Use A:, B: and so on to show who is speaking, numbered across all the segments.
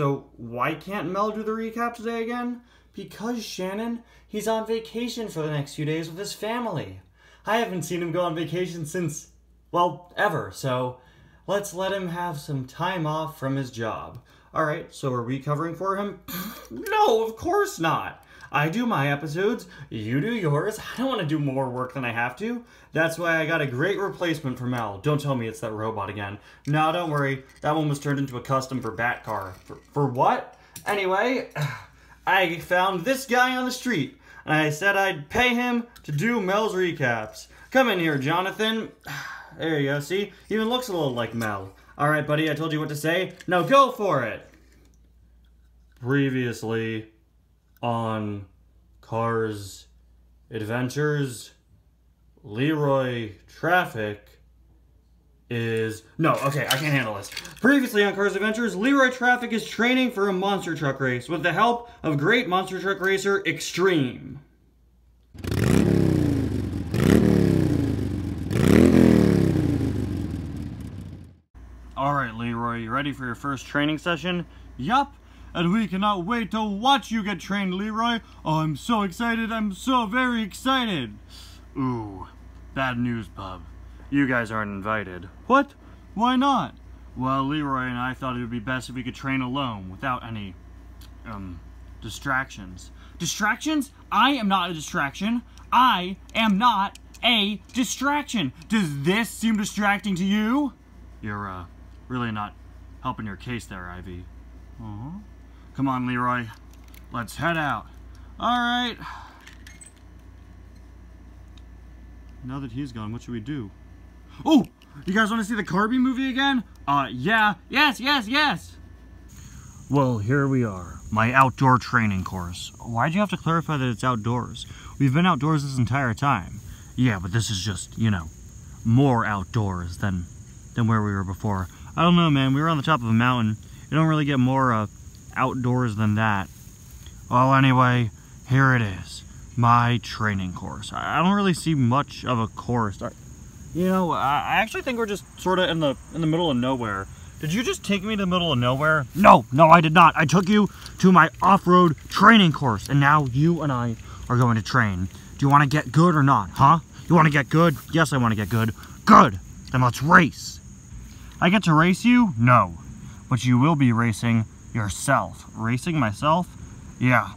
A: So why can't Mel do the recap today again? Because, Shannon, he's on vacation for the next few days with his family. I haven't seen him go on vacation since, well, ever, so let's let him have some time off from his job. Alright, so are we covering for him? no, of course not. I do my episodes, you do yours. I don't want to do more work than I have to. That's why I got a great replacement for Mel. Don't tell me it's that robot again. No, don't worry. That one was turned into a custom for Batcar. For, for what? Anyway, I found this guy on the street, and I said I'd pay him to do Mel's recaps. Come in here, Jonathan. There you go, see? Even looks a little like Mel. Alright, buddy, I told you what to say. Now go for it! Previously on Cars Adventures, Leroy Traffik is... No, okay, I can't handle this. Previously on Cars Adventures, Leroy Traffik is training for a monster truck race with the help of great monster truck racer Extreme. Alright, Leroy, you ready for your first training session? Yup, and we cannot wait to watch you get trained, Leroy. Oh, I'm so excited, I'm so very excited. Ooh, bad news, bub. You guys aren't invited. What? Why not? Well, Leroy and I thought it would be best if we could train alone without any, um, distractions. Distractions? I am not a distraction. I am not a distraction. Does this seem distracting to you? You're, uh, really not helping your case there, Ivy. Uh-huh. Come on, Leroy. Let's head out. All right. Now that he's gone, what should we do? Oh, you guys want to see the Carby movie again? Uh, yeah. Yes, yes, yes. Well, here we are. My outdoor training course. Why'd you have to clarify that it's outdoors? We've been outdoors this entire time. Yeah, but this is just, you know, more outdoors than than where we were before. I don't know, man. We were on the top of a mountain. You don't really get more uh, outdoors than that. Well, anyway, here it is. My training course. I don't really see much of a course. You know, I actually think we're just sort of in the in the middle of nowhere. Did you just take me to the middle of nowhere? No, no, I did not. I took you to my off-road training course, and now you and I are going to train. Do you want to get good or not, huh? You want to get good? Yes, I want to get good. Good. Then let's race. I get to race you? No. But you will be racing yourself. Racing myself? Yeah.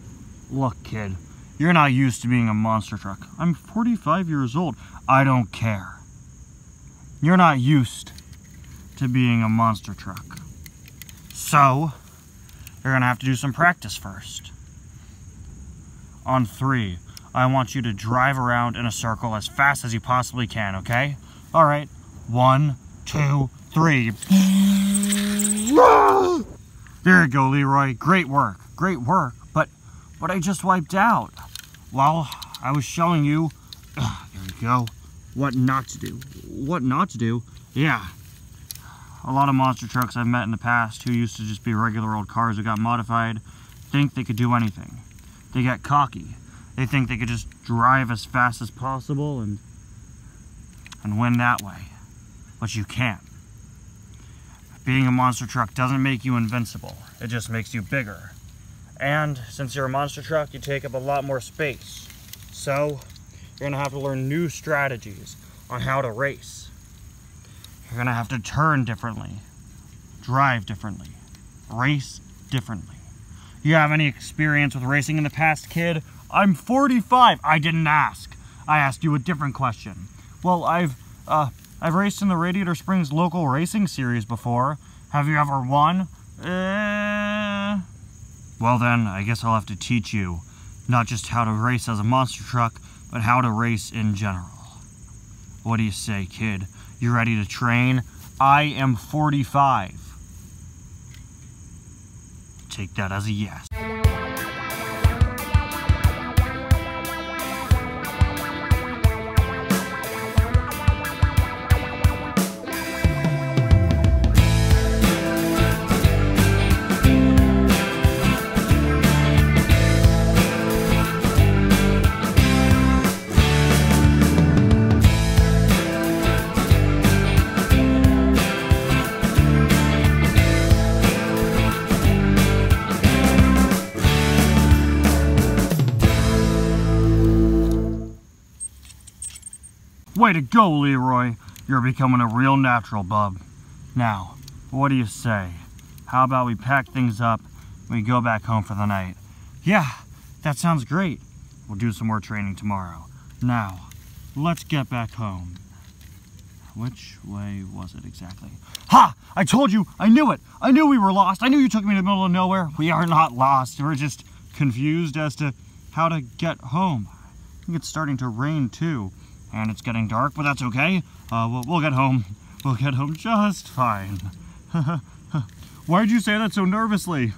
A: Look, kid, you're not used to being a monster truck. I'm 45 years old. I don't care. You're not used to being a monster truck. So, you're gonna have to do some practice first. On three, I want you to drive around in a circle as fast as you possibly can, okay? All right, one, two, three. There you go, Leroy. Great work. Great work. But, but I just wiped out. Well, I was showing you, there you go, what not to do. What not to do? Yeah. A lot of monster trucks I've met in the past who used to just be regular old cars who got modified think they could do anything. They get cocky. They think they could just drive as fast as possible and and win that way. But you can't. Being a monster truck doesn't make you invincible. It just makes you bigger. And since you're a monster truck, you take up a lot more space. So, you're gonna have to learn new strategies on how to race. You're gonna have to turn differently, drive differently, race differently. You have any experience with racing in the past, kid? I'm 45. I didn't ask. I asked you a different question. Well, I've, uh, I've raced in the Radiator Springs local racing series before. Have you ever won? Uh... Well then, I guess I'll have to teach you not just how to race as a monster truck, but how to race in general. What do you say, kid? You ready to train? I am 45. Take that as a yes. Way to go, Leroy. You're becoming a real natural, bub. Now, what do you say? How about we pack things up we go back home for the night? Yeah, that sounds great. We'll do some more training tomorrow. Now, let's get back home. Which way was it exactly? Ha! I told you! I knew it! I knew we were lost! I knew you took me to the middle of nowhere! We are not lost. We're just confused as to how to get home. I think it's starting to rain too. And it's getting dark, but that's okay. Uh, we'll, we'll get home. We'll get home just fine. Why'd you say that so nervously?